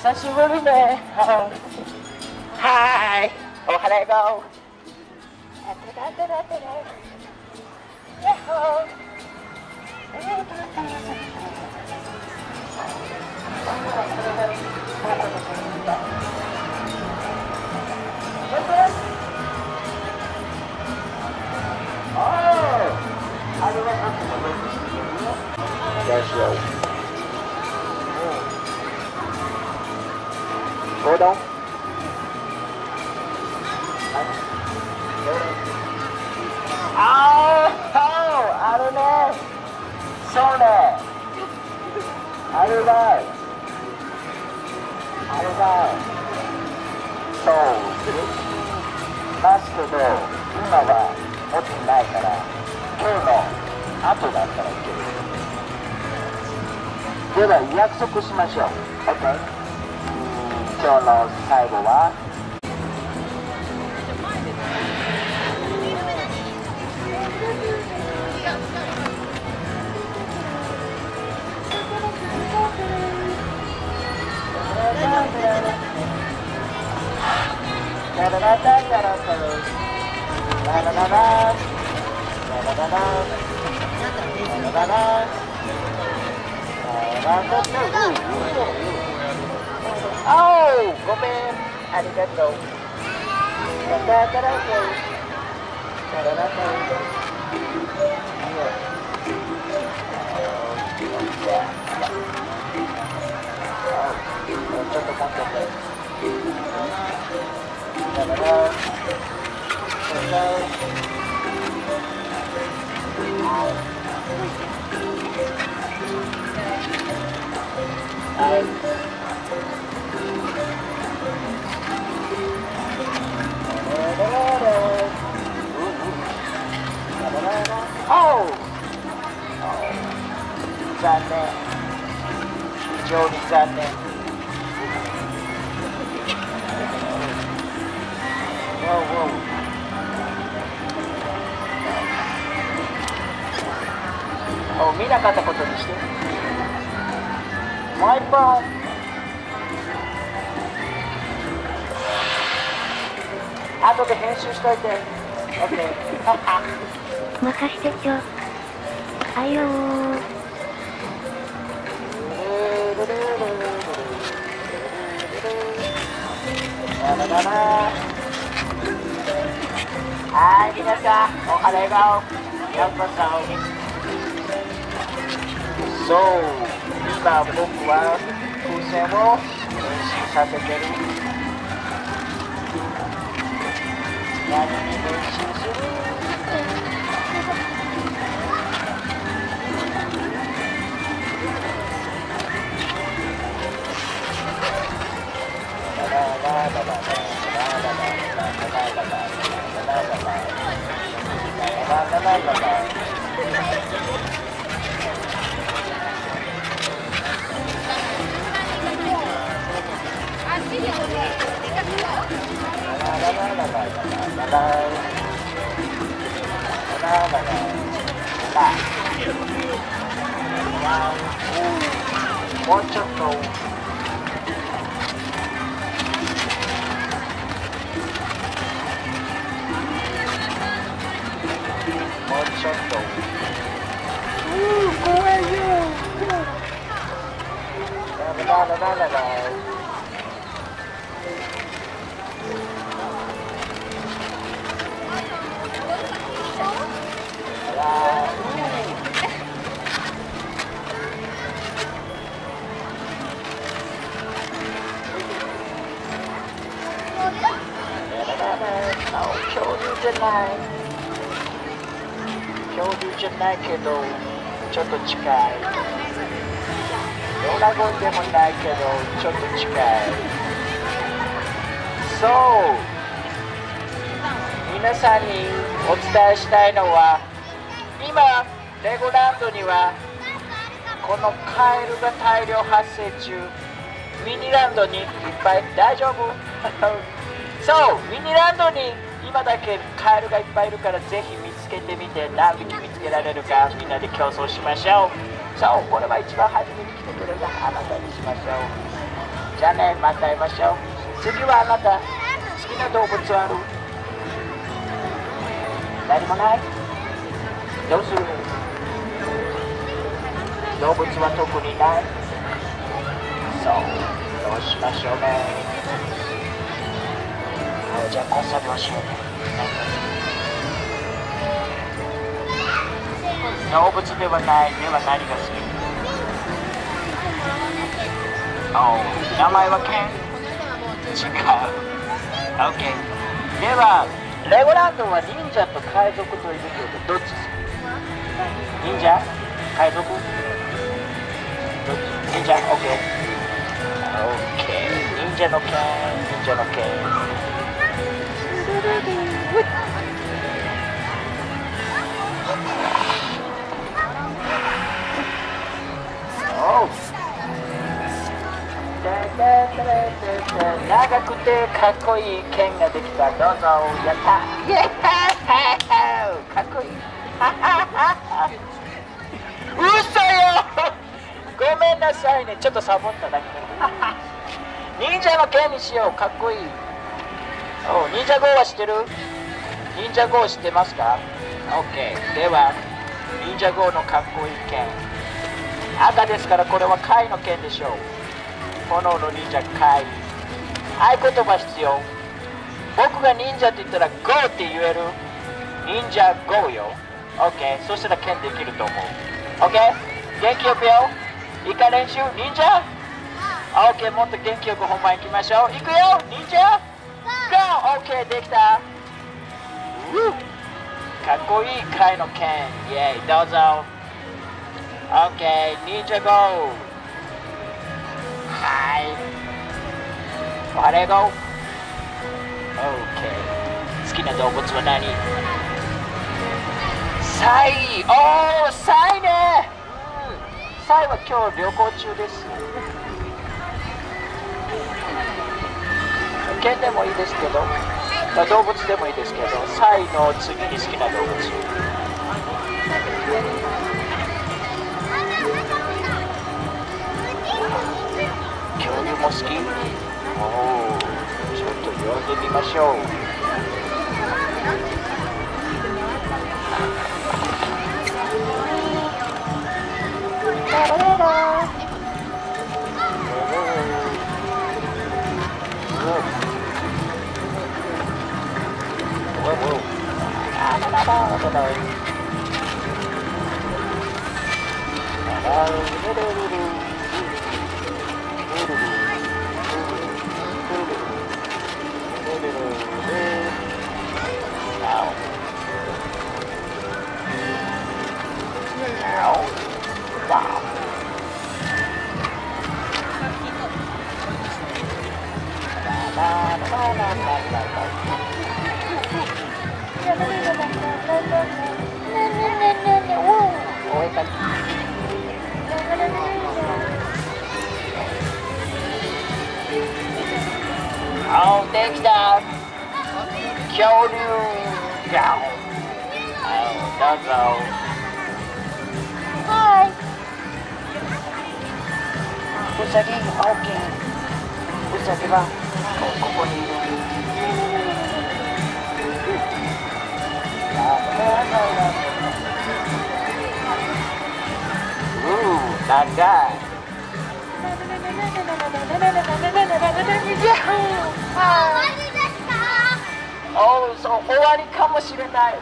久しぶりね。はい。おはれご。てらてらてら。やっほー。そう。だあれだいあれだいそう。ますけど今は持ってないから今日の後だったらいけるでは約束しましょう。OK 今日の最後は Oh, go man. Arigato. Thank you. んありがとうまた新しお見なかったことにして。もう一本後で編集しといて。OK 任してちょ。あいよー。はい、皆さん、おはようようこそ。そう、今僕は風船を練習させてる。何に練習する？もうちょっともうちょっと。うー、怖ないけどちょっと近い。ドラゴンでもないけどちょっと近い。そう皆さんにお伝えしたいのは今レゴランドにはこのカエルが大量発生中。ミニランドにいっぱい大丈夫。そうミニランドに今だけカエルがいっぱいいるからぜひ見つけてみて何匹見つけられるかみんなで競争しましょう。そうこれは一番初めに来てくれたあなたにしましょう。じゃあねまた会いましょう。次はあなた好きな動物ある？何もない？どうする？動物は特にない？そうどうしましょうね。じゃあこっそり教えて動物ではないでは何が好き？Oh 名前はケン？違う。OK ではレゴランドは忍者と海賊といるけどどっち好き？忍者？海賊？忍者？OK OK 忍者の剣忍者の剣長くてかっこいい剣ができた。どうぞやった。イエーかっこいい。嘘よ。ごめんなさいね。ちょっとサボっただけ。忍者の剣にしよう。かっこいい。お忍者号は知ってる？忍者号知ってますか ?OK では忍者号のかっこいい剣。赤ですからこれは貝の剣でしょう炎の忍者貝合言葉必要。僕が忍者って言ったら GO って言える。忍者 GO よ。OK そしたら剣できると思う。OK 元気よくよ。いいか練習。忍者。OK もっと元気よく本番行きましょう。行くよ。忍者。GO!OK できた。かっこいい。貝の剣。イェイ。どうぞ。OK 忍者 GO はいあれ GO OK 好きな動物は何？サイ。おーサイね、サイは今日旅行中です。犬でもいいですけど、動物でもいいですけどサイの次に好きな動物。も好き？おおちょっと呼んでみましょう。あ châu điêu gạo. Ờ đó hi usagi ok. Usagi ba không có con gì đâu Ooh, that. おうそう終わりかもしれない。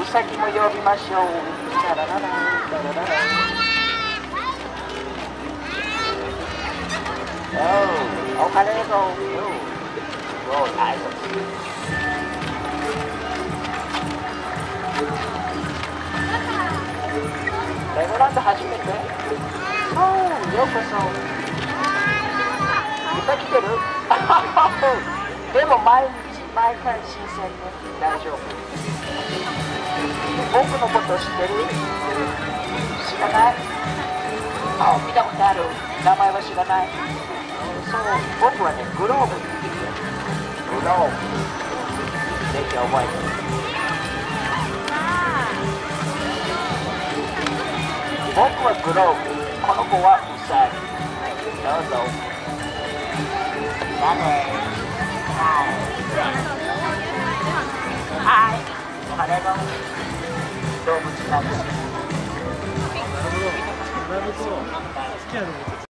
ウサギも呼びましょう。おラララおうお金ぞ。おう挨拶レゴランド初めてうようこそいっぱい来てる？でも毎日毎回新鮮ね。大丈夫。僕のこと知ってる？知らない？あ見たことある。名前は知らない。そう僕はねグローブグローブ。ぜひ覚えて。僕はグローブ。この子はウサギ。どうぞ。はいはいお金の動物なんです